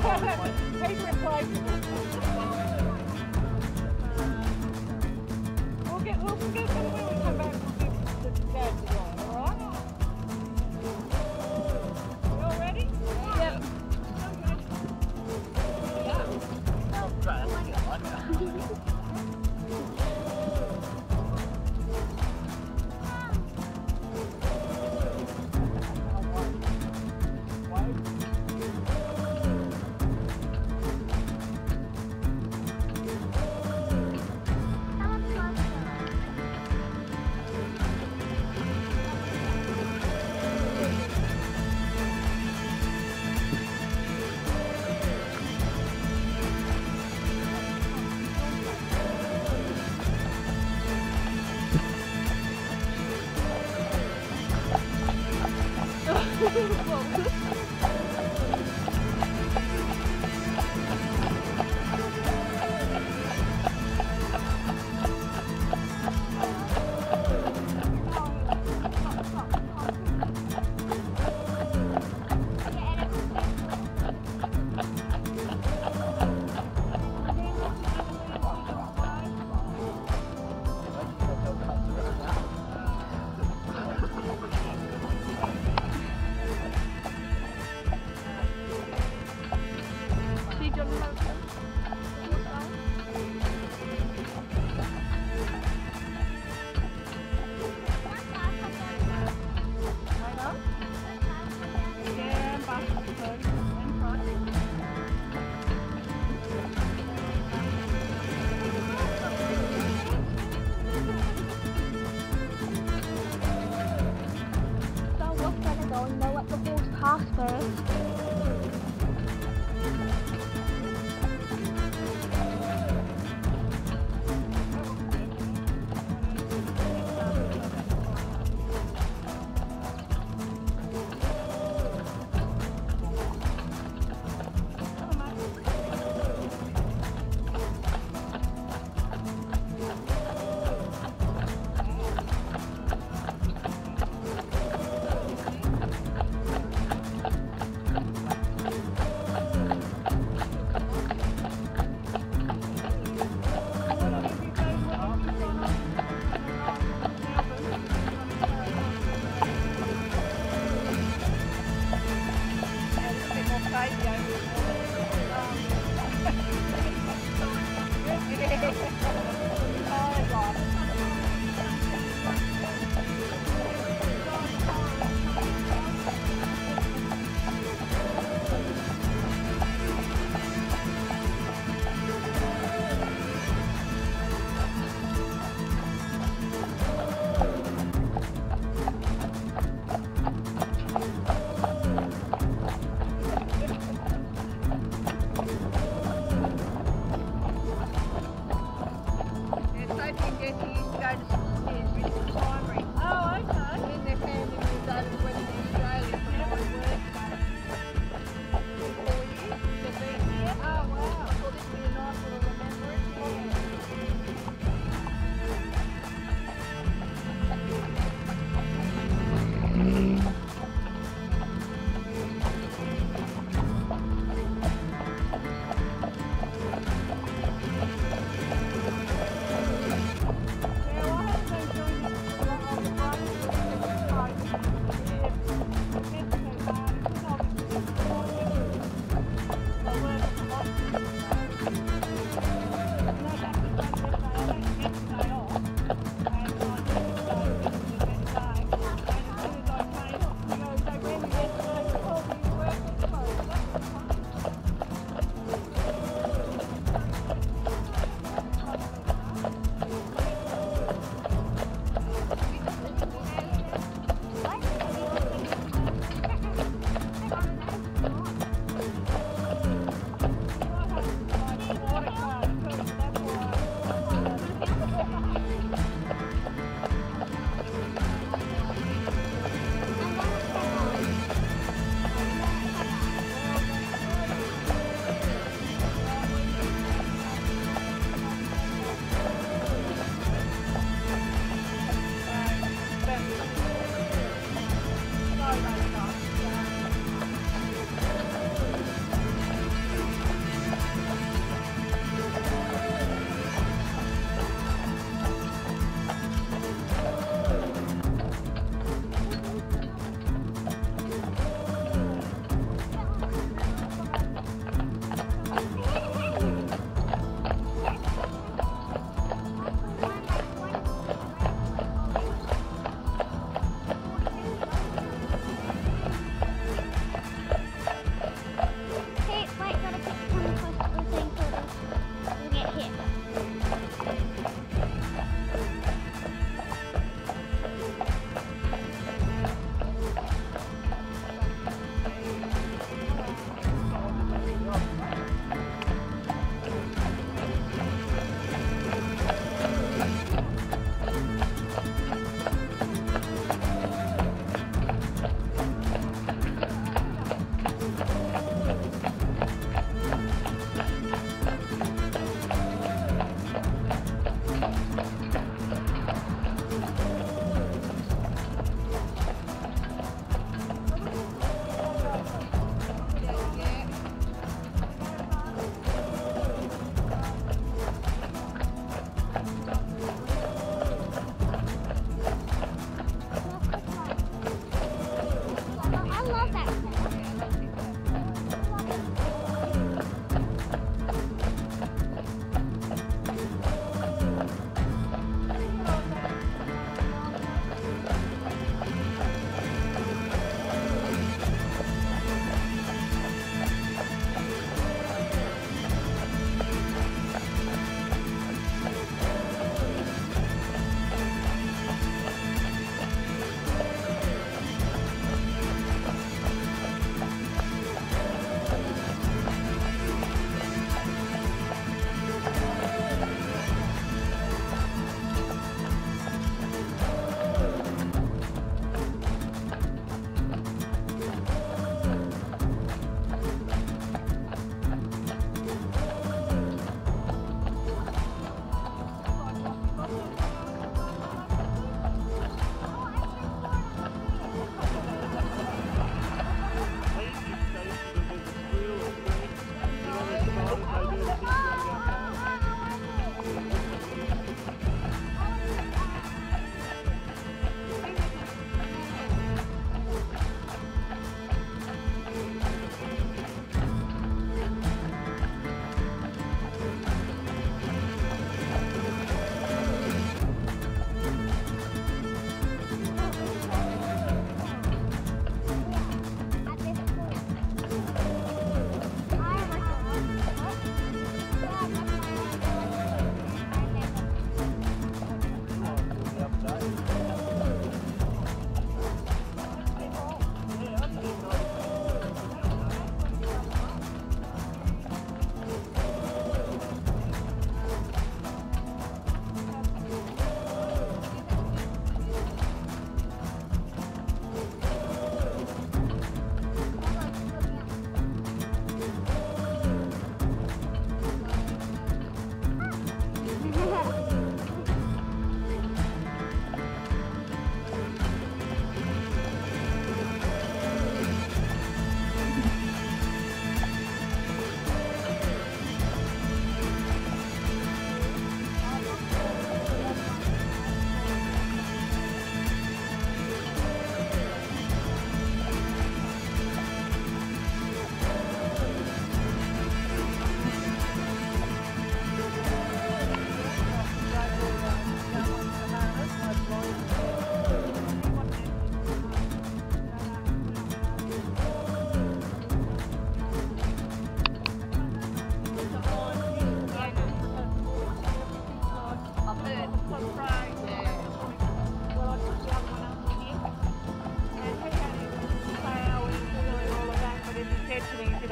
Paper plate. We'll get, we'll get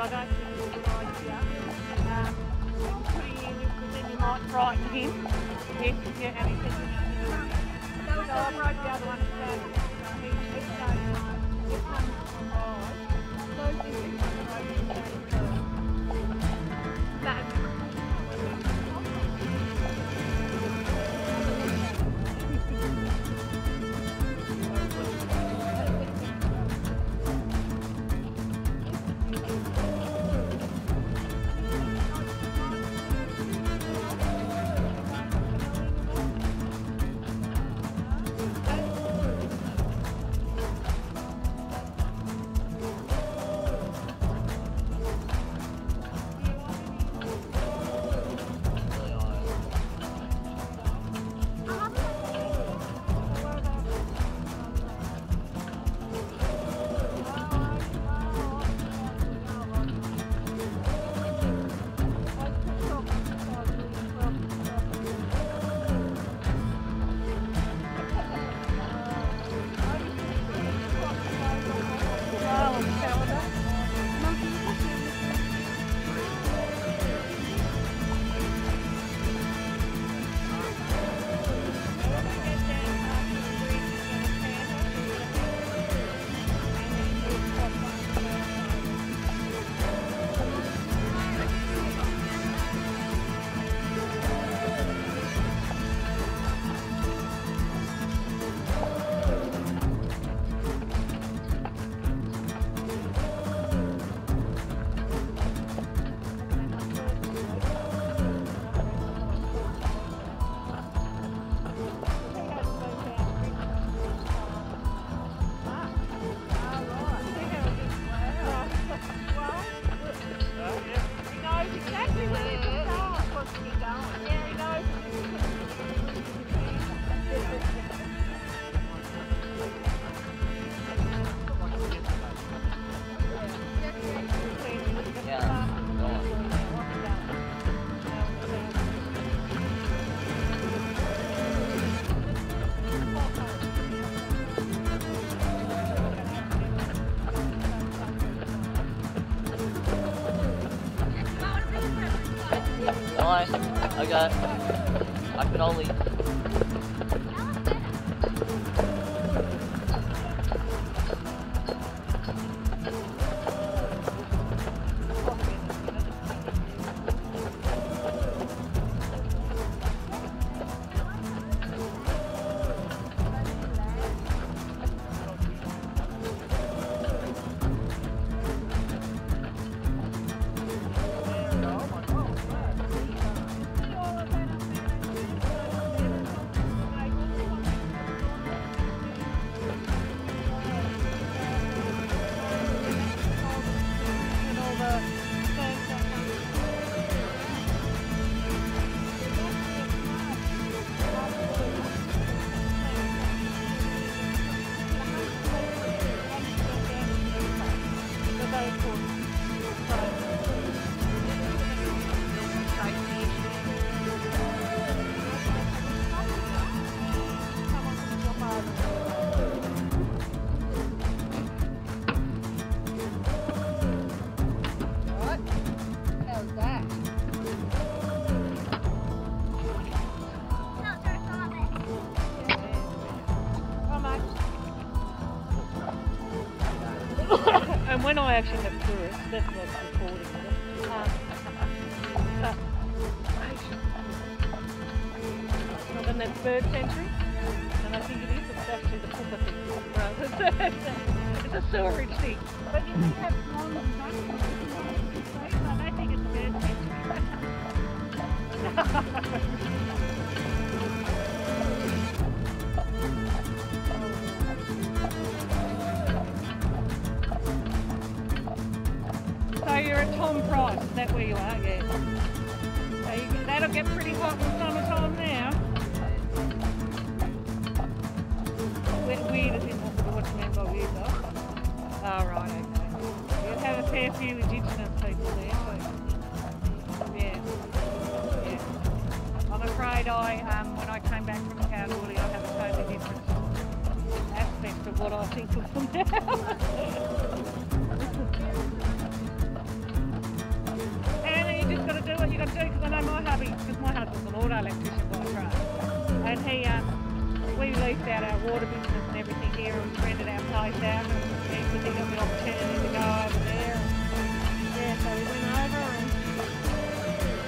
It's a good idea. Um, then you might frighten him. Yes, yeah, and he said, you I got. I can only. When I actually have tourists, that's what I'm recording. Um, but, and that's bird sanctuary, and I think it is. It's actually the pooper thing rather it's a sewerage thing. But you can have long I don't think it's bird sanctuary. that where you are? Yeah. So you, that'll get pretty hot in summertime now. Place. And to over so we went over and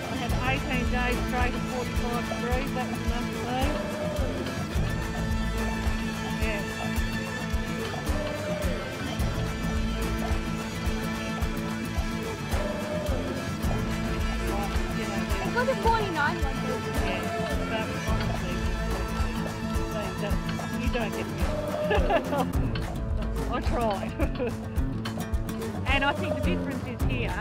I had 18 days straight at 45 degrees. That was enough for me. I think the difference is here,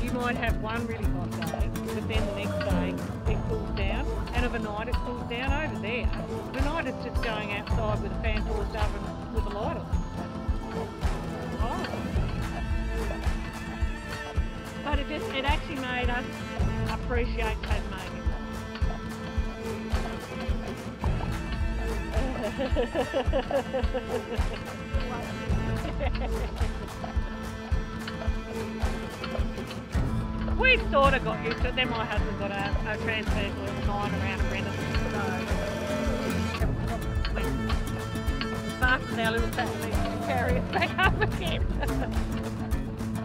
you might have one really hot day, but then the next day it cools down, and overnight it cools down over there. Overnight it's just going outside with a fan forced oven with a light on. Oh. But it just, it actually made us appreciate Tasmania. we sort of got used to it. Then my husband got a, a transfer nine around Brendan. So fast as our little to carry us back up again.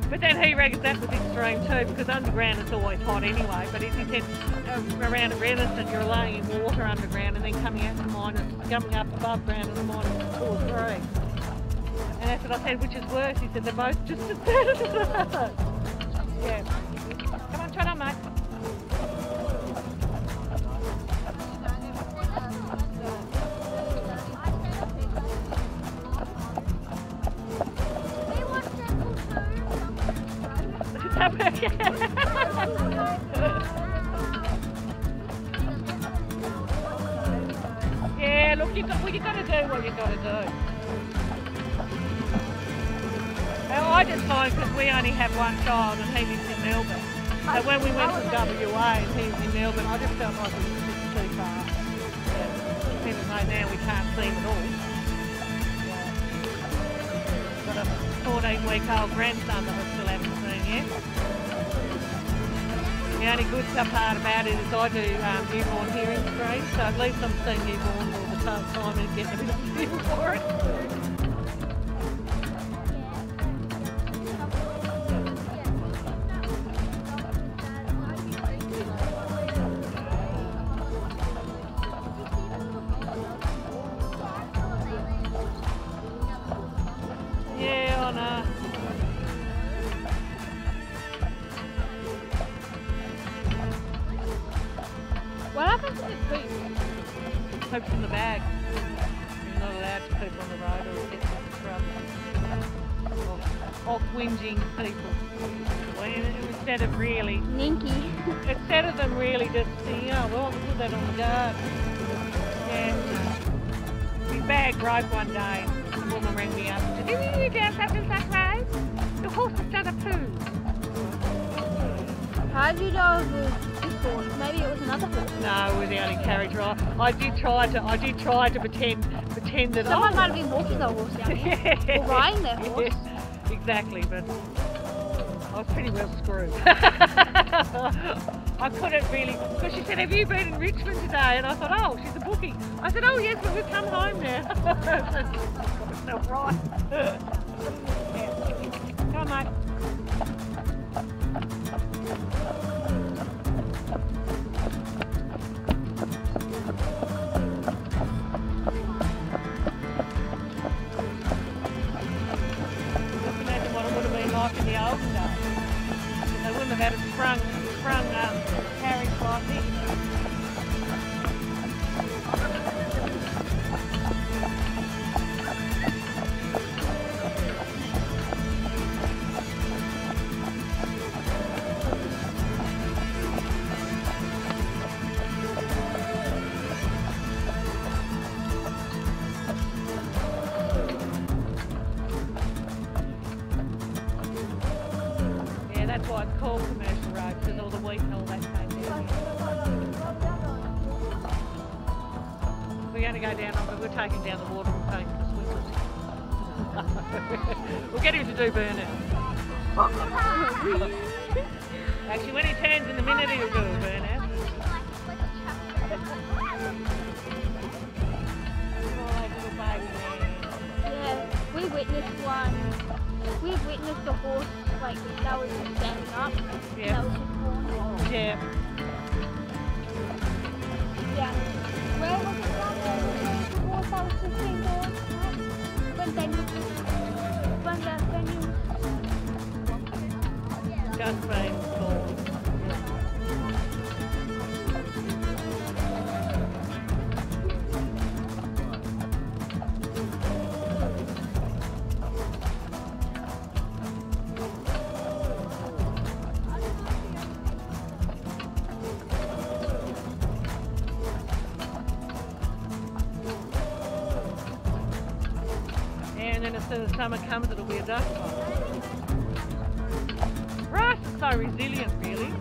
But then he reckons that was extreme too because underground it's always hot anyway. But he said uh, around at Renison you're laying in water underground and then coming out to minus, coming up above ground the minus or three. And that's what I said, which is worse. He said they're both just as bad as. Yeah. Come on, only good part about it is I do um, newborn hearing screens, so at least I'm seeing newborn all the time and getting a bit of feel for it. In the bag. You're not allowed to poop on the road or it gets into trouble. Or, or whinging people. Instead of really, Ninky. instead of them really just saying, oh, well, I'll put that on the guard. Yeah. His bag broke one day. The woman rang me up and said, are you down such and such road? The horse has done a poo. How do you know this horse? Maybe it was another horse. No, we're the only carriage ride. I did try to, I did try to pretend, pretend that Someone oh, might have been walking the horse down here. Or riding their horse. Yes, exactly, but I was pretty well screwed. I couldn't really, because she said, have you been in Richmond today? And I thought, oh, she's a bookie. I said, oh yes, but we've come home now. Myself right. In the olden days. They wouldn't have had it sprung, sprung um, carriage like this. so the summer comes it'll be a dust bowl. Rice is so resilient really.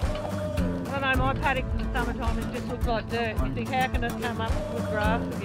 I don't know, my paddocks in the summertime it just looks like dirt. You think how can it come up with grass again?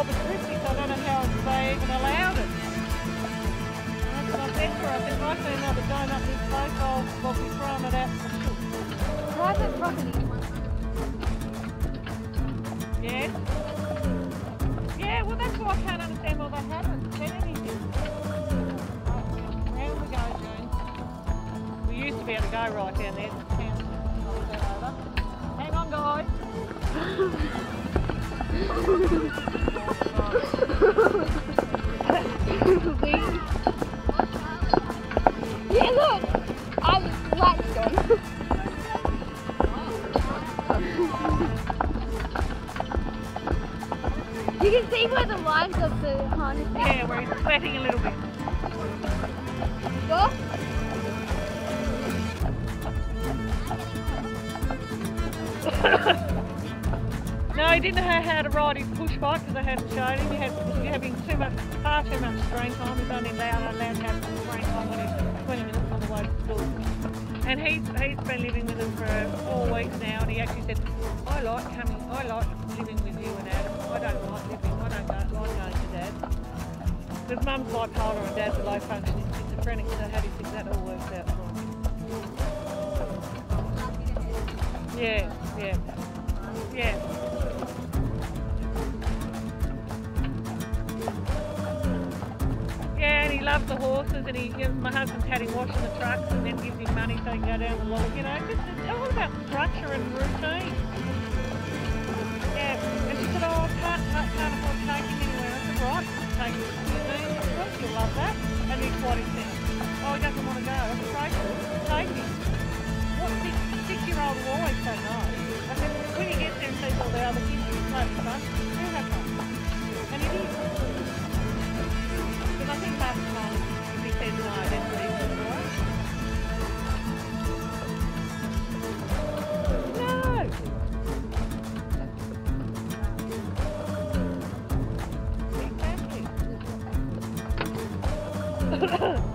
Corpus Christi, I don't know how they even allowed it. I I I another donut this place, I'll, Yes. Yeah, well that's why I can't understand why haven't said anything. Oh, there we go, Jane? We used to be able to go right down there. Hang on, guys. And he's he's been living with them for four weeks now, and he actually said, "I like coming. I like living with you and Adam. I don't like living. I don't like going to Dad because Mum's bipolar and Dad's a low functioning schizophrenic. So how do you think that all works out for him? Yeah, yeah, yeah. Loves the horses, and he, know, my husband's had him washing the trucks, and then gives him money so he can go down the log. You know, just it's all about structure and routine. Yeah, and she said, oh, I can't, I can't afford to take him anywhere. I said, right, take him to the. Of course, you'll love that. And he's what he said. Oh, he doesn't want to go. I said, great, take him. What six, six-year-old will always say no. I said, when he gets there and sees all the other kids, he's totally fun. Do have fun. And it is.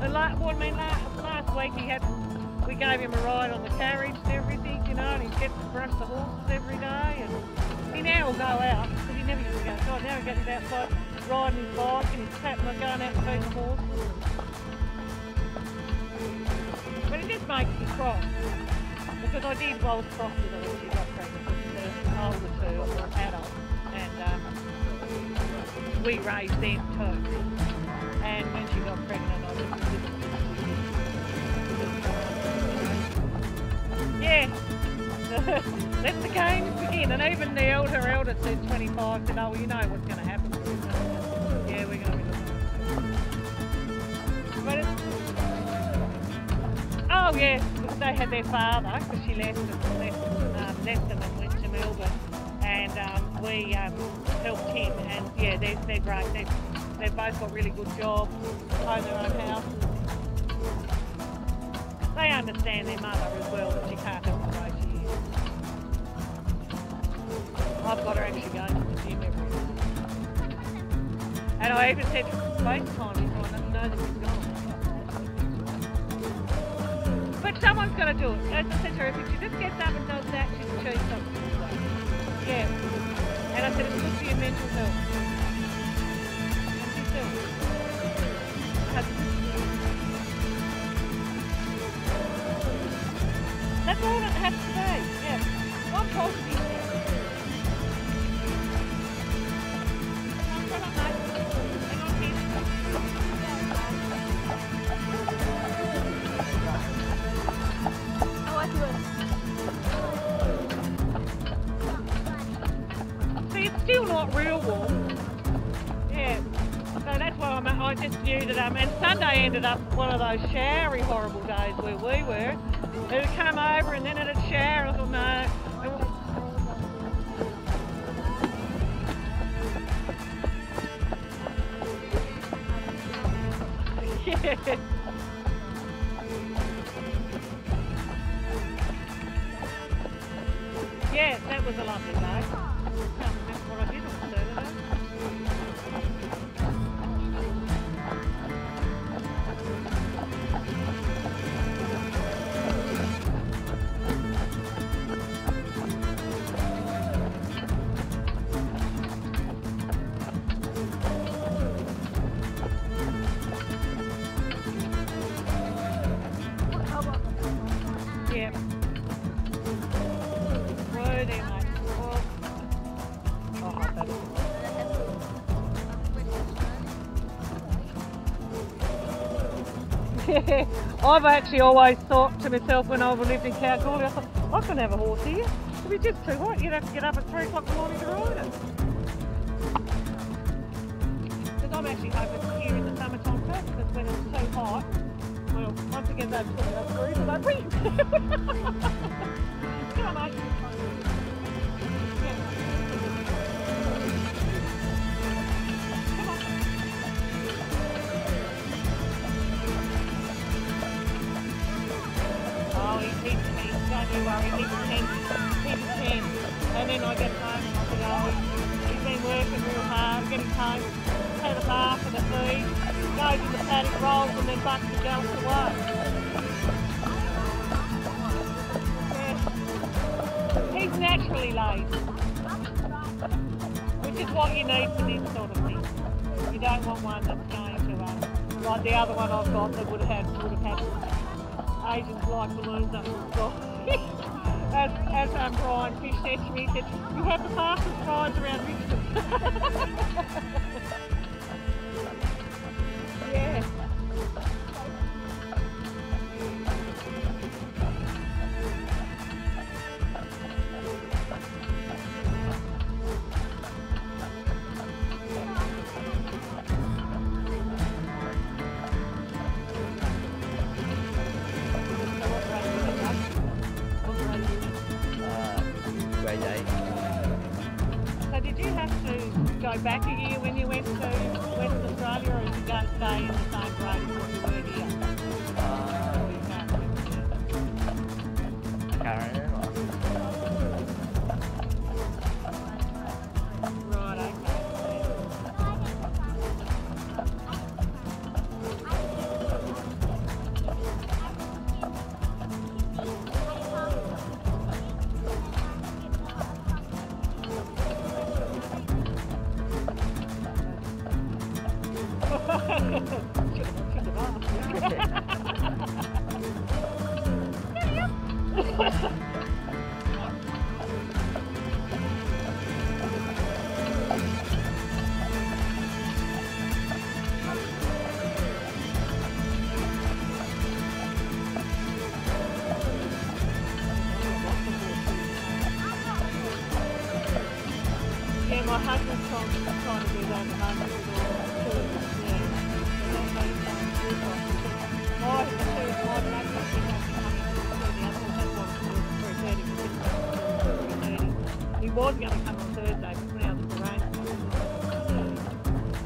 And last, week he had, we gave him a ride on the carriage and everything, you know, and he gets to brush the horses every day, and he now will go out, he never used to go now he gets outside riding his bike and he's tapping and going out feeding the horses. It just makes me cross, because I did, well, I was cross with her when she got pregnant, the older two were adults, and um, we raised them too. And when she got pregnant, I just Yeah. Let the games begin. And even the elder elder said 25 said, oh, well, you know what's going to yeah, because they had their father, because she left, and left, um, left them and went to Melbourne. And um, we um, helped him, and yeah, they're, they're great. They've, they've both got really good jobs, own their own houses. They understand their mother as well, that she can't help the way she is. I've got her actually going to the gym every day. And I even said to FaceTime him, so I know that he's someone's to do it. As I said to her, if she just gets up and does that, she's achieved something. Yeah. And I said, it's good for your mental health. That's all it has to be. Yeah. One positive one of those showery, horrible days where we were. Would come over and then Yeah, I've actually always thought to myself when I lived in Kalgoorlie, I thought, I couldn't have a horse here. It'd be just too hot. You'd have to get up at 3 o'clock in the morning to ride it. Because I'm actually hoping here in the summertime too, because when it's too hot, well, once over 20 degrees, I'm like, whee! Come on, mate. He, don't you worry, he's a 10. He's a 10. And then I get home and I oh, he's been working real hard, getting home, goes in the paddock, rolls and then. He's naturally lazy, which is what you need for this sort of thing. You don't want one that's going to, um, like the other one I've got that would have would have had Asians like balloons up the sky. As, as I'm Brian Fish said to me, he said, you have the fastest rides around Richmond. He was going to come on Thursday, but now there's the rain.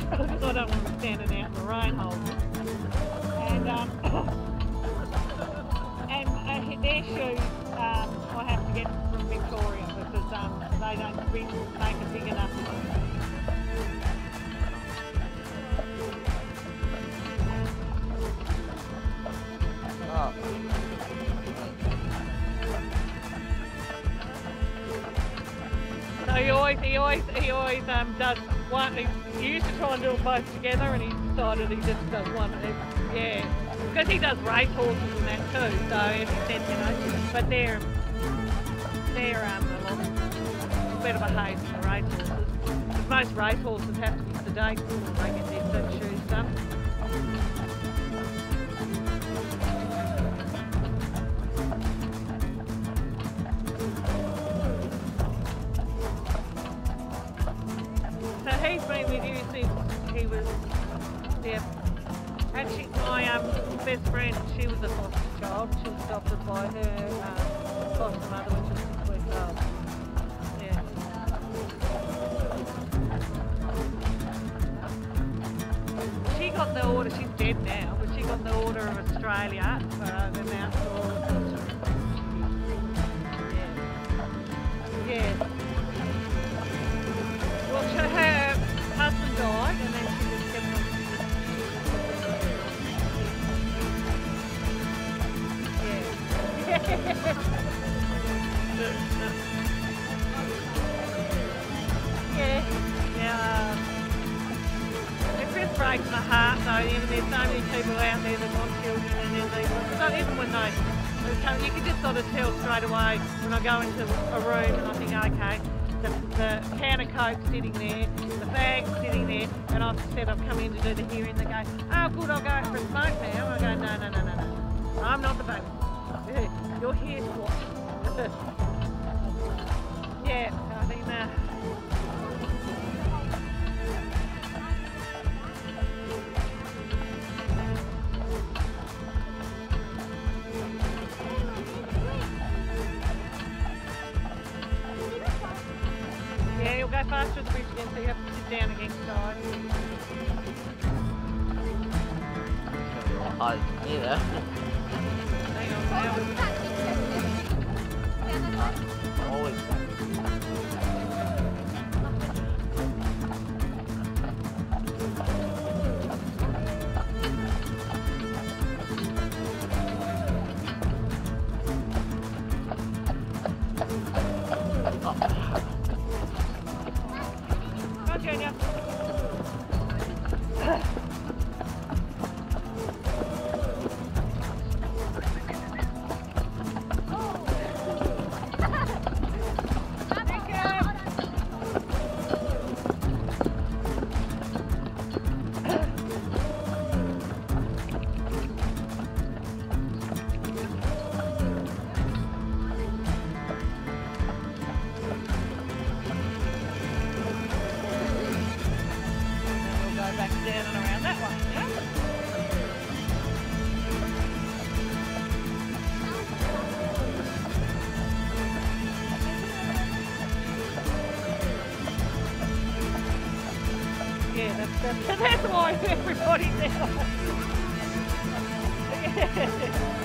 Because I don't want him standing out in the rain. And um, and shoes I have to get from Victoria because um, they don't really make it big enough. Always, he always, um, does one. He, he used to try and do them both together, and he decided he just does one. He- yeah, because he does race horses and that too. So if he said, you know, but they're they're um, a lot better behaved than race horses. most race horses have to be sedated before they get their shoes done. He's been with you since he was, yeah. Actually, my um, best friend, she was a foster child. She was adopted by her um, foster mother she was weeks old. Yeah. She got the order, she's dead now, but she got the Order of Australia for uh, the outdoor. Of tell straight away when I go into a room and I think, okay, the, the can of coke sitting there, the bag's sitting there, and I've said I've come in to do the hearing. They go, oh, good, I'll go for a smoke now. I go, no, no, no, no, no. I'm not the baby. You're here to watch. go faster the again, so you have to sit down again, guys. Oh, it's gonna be a lot harder to do that. Hang on, now. Always. That's why everybody's there.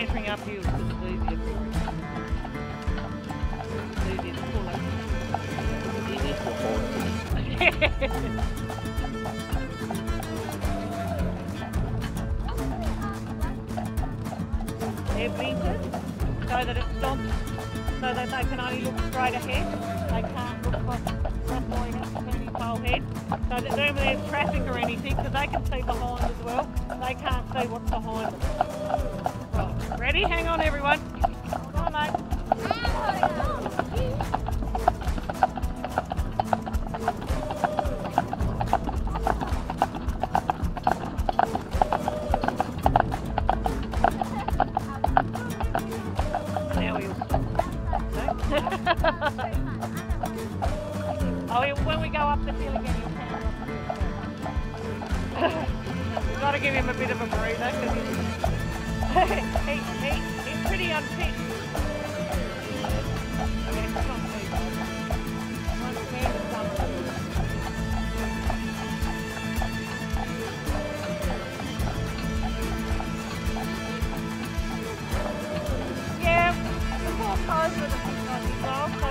anything up you They're so that it stops, so that they can only look straight ahead. They can't look from that up to the pole head. So that whenever there's traffic or anything, because they can see behind as well, they can't see what's behind.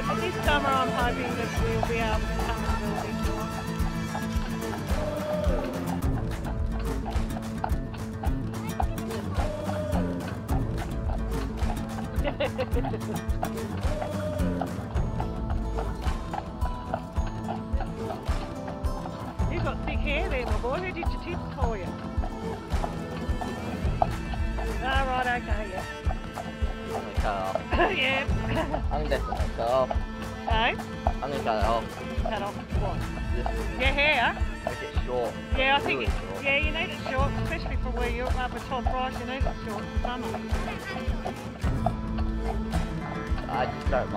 At least summer, I'm hoping that we'll be able to come and build it. big. You've got thick hair there, my boy. Who did your tips? I just don't